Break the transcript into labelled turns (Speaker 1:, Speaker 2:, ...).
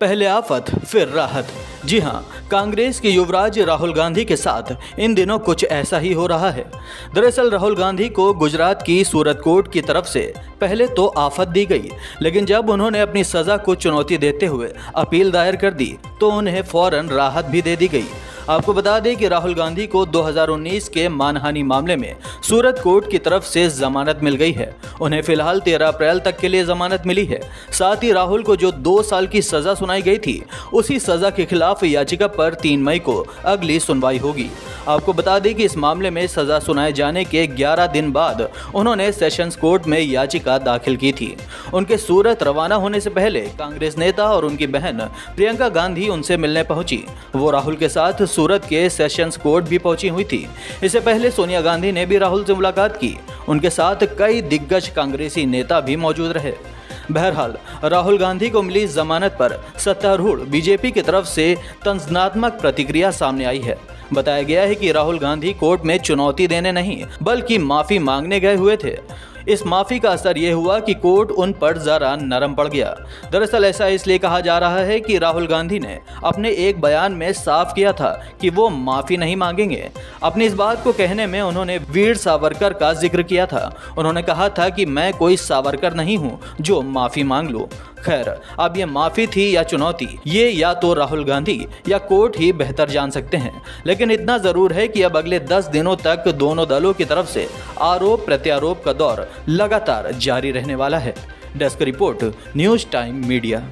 Speaker 1: पहले आफत, फिर राहत। जी हाँ कांग्रेस के युवराज राहुल गांधी के साथ इन दिनों कुछ ऐसा ही हो रहा है। दरअसल राहुल गांधी को गुजरात की सूरत कोर्ट की तरफ़ से पहले तो आफत दी गई, लेकिन जब उन्होंने अपनी सजा को चुनौती देते हुए अपील दायर कर दी तो उन्हें फ़ौरन राहत भी दे दी गई। आपको बता दें कि राहुल गांधी को 2019 के मानहानि मामले में सूरत कोर्ट की तरफ़ से जमानत मिल गई है। उन्हें फ़िलहाल 13 अप्रैल तक के लिए जमानत मिली है। साथ ही राहुल को जो दो साल की सजा सुनाई गई थी, उसी सजा के खिलाफ याचिका पर तीन मई को अगली सुनवाई होगी। आपको बता दें कि इस मामले में सजा सुनाए जाने के 11 दिन बाद उन्होंने सेशंस कोर्ट में याचिका दाखिल की थी। उनके सूरत रवाना होने से पहले कांग्रेस नेता और उनकी बहन प्रियंका गांधी उनसे मिलने पहुँची। वो राहुल के साथ सूरत के सेशंस कोर्ट भी पहुँची हुई थी। इससे पहले सोनिया गांधी ने भी राहुल से मुलाकात की। उनके साथ कई दिग्गज कांग्रेसी नेता भी मौजूद रहे। बहरहाल, राहुल गांधी को मिली जमानत पर सत्तारूढ़ बीजेपी की तरफ़ से तंजनात्मक प्रतिक्रिया सामने आई है। बताया गया है कि राहुल गांधी कोर्ट में चुनौती देने नहीं, बल्कि माफ़ी मांगने गए हुए थे। इस माफ़ी का असर यह हुआ कि कोर्ट उन पर जरा नरम पड़ गया। दरअसल ऐसा इसलिए कहा जा रहा है कि राहुल गांधी ने अपने एक बयान में साफ़ किया था कि वो माफ़ी नहीं मांगेंगे। अपनी इस बात को कहने में उन्होंने वीर सावरकर का ज़िक्र किया था। उन्होंने कहा था कि मैं कोई सावरकर नहीं हूँ, जो माफ़ी मांग लूँ। खैर, अब ये माफ़ी थी या चुनौती? ये या तो राहुल गांधी या कोर्ट ही बेहतर जान सकते हैं। लेकिन इतना ज़रूर है कि अब अगले दस दिनों तक दोनों दलों की तरफ़ से आरोप प्रत्यारोप का दौर लगातार जारी रहने वाला है। Desk report, news time media.